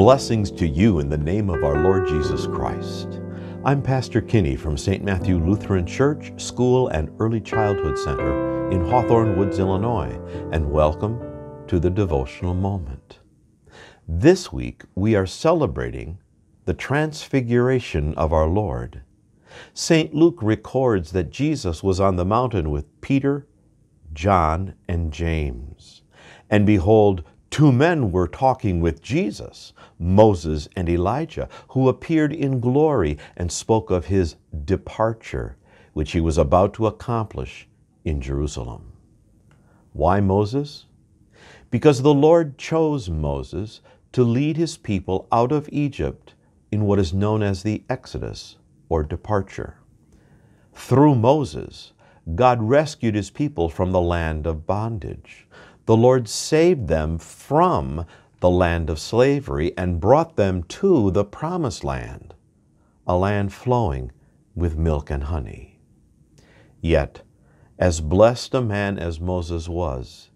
Blessings to you in the name of our Lord Jesus Christ. I'm Pastor Kinne from St. Matthew Lutheran Church, School, and Early Childhood Center in Hawthorn Woods, Illinois, and welcome to the devotional moment. This week we are celebrating the transfiguration of our Lord. St. Luke records that Jesus was on the mountain with Peter, John, and James. And behold, two men were talking with Jesus, Moses and Elijah, who appeared in glory and spoke of his departure, which he was about to accomplish in Jerusalem. Why Moses? Because the Lord chose Moses to lead his people out of Egypt in what is known as the Exodus or departure. Through Moses, God rescued his people from the land of bondage. The Lord saved them from the land of slavery and brought them to the promised land, a land flowing with milk and honey. Yet, as blessed a man as Moses was,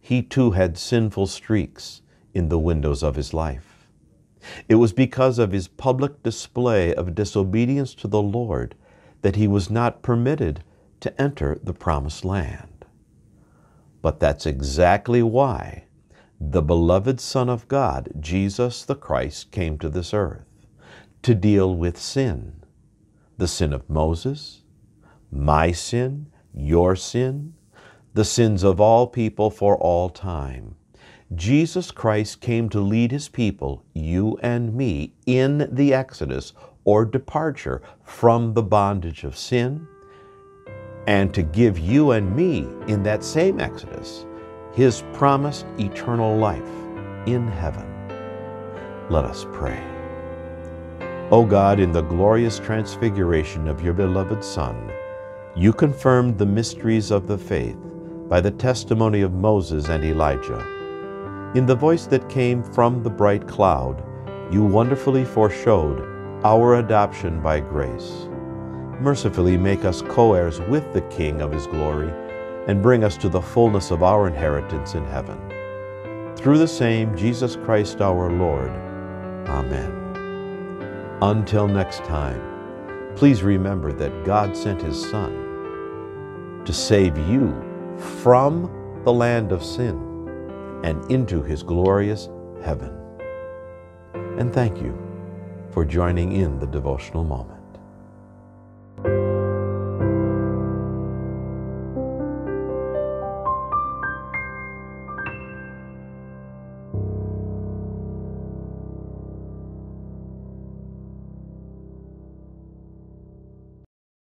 he too had sinful streaks in the windows of his life. It was because of his public display of disobedience to the Lord that he was not permitted to enter the promised land. But that's exactly why the beloved Son of God, Jesus the Christ, came to this earth to deal with sin the sin of Moses, my sin, your sin, the sins of all people for all time. Jesus Christ came to lead his people, you and me, in the Exodus or departure from the bondage of sin, and to give you and me in that same Exodus his promised eternal life in heaven. Let us pray. O God, in the glorious transfiguration of your beloved Son, you confirmed the mysteries of the faith by the testimony of Moses and Elijah. In the voice that came from the bright cloud, you wonderfully foreshowed our adoption by grace. Mercifully make us co heirs with the King of his glory and bring us to the fullness of our inheritance in heaven. Through the same Jesus Christ our Lord. Amen. Until next time, please remember that God sent his Son to save you from the land of sin and into his glorious heaven. And thank you for joining in the devotional moment.